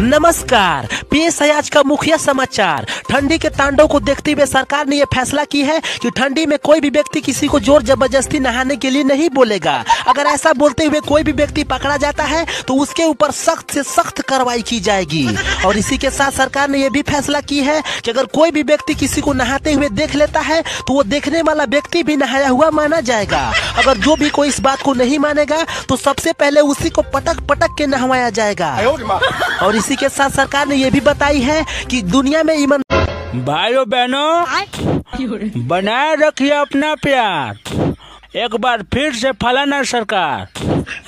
नमस्कार। पेश है आज का मुखिया समाचार। ठंडी के तांडव को देखते हुए सरकार ने यह फैसला की है कि ठंडी में कोई भी व्यक्ति किसी को ज़ोर ज़बरदस्ती नहाने के लिए नहीं बोलेगा। अगर ऐसा बोलते हुए कोई भी व्यक्ति पकड़ा जाता है तो उसके ऊपर सख्त से सख्त कार्रवाई की जाएगी। और इसी के साथ सरकार ने यह भी फैसला की है कि अगर कोई भी व्यक्ति किसी को नहाते हुए देख लेता है तो वो देखने वाला व्यक्ति भी नहाया हुआ माना जाएगा। अगर जो भी कोई इस बात को नहीं मानेगा तो सबसे पहले उसी को पटक पटक के नहवाया जाएगा। और इसी के साथ सरकार ने ये भी बताई है कि दुनिया में ईमान भाइयों बहनों बनाए रखिए अपना प्यार। एक बार फिर से फलाना सरकार।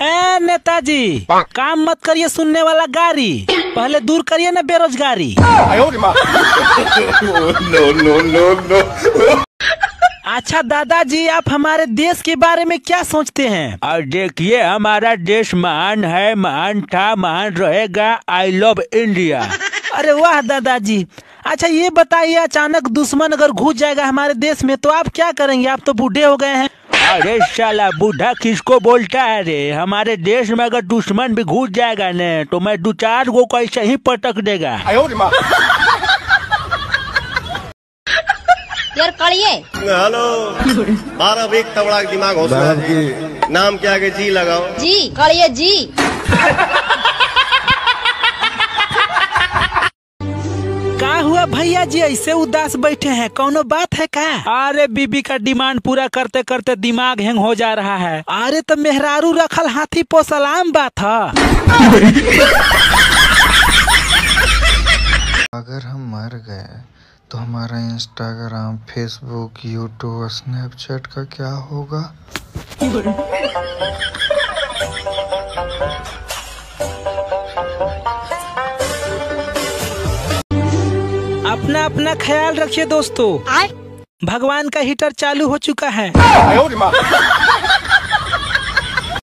ए नेताजी काम मत करिए सुनने वाला गाड़ी। पहले दूर करिए ना बेरोजगारी। अच्छा दादाजी आप हमारे देश के बारे में क्या सोचते हैं? और देखिए हमारा देश महान है महान था महान रहेगा। आई लव इंडिया अरे वाह दादाजी। अच्छा ये बताइए अचानक दुश्मन अगर घुस जाएगा हमारे देश में तो आप क्या करेंगे? आप तो बूढ़े हो गए हैं। अरे साला बूढ़ा किसको बोलता है रे? हमारे देश में अगर दुश्मन भी घुस जाएगा न तो मैं दो चार गो को ऐसे ही पटक देगा। यार कड़िए हेलो। बारह बीक तबड़ा दिमाग हौसला जी नाम के? आगे जी लगाओ। जी कड़िए जी। का हुआ भैया जी ऐसे उदास बैठे हैं? कौनो बात है का? अरे बीबी का डिमांड पूरा करते करते दिमाग हैंग हो जा रहा है। अरे तो मेहरारू रखल हाथी पोसलाम बात है। अगर हम मर गए तो हमारा इंस्टाग्राम फेसबुक यूट्यूब और स्नैपचैट का क्या होगा? अपना अपना ख्याल रखिए दोस्तों। भगवान का हीटर चालू हो चुका है।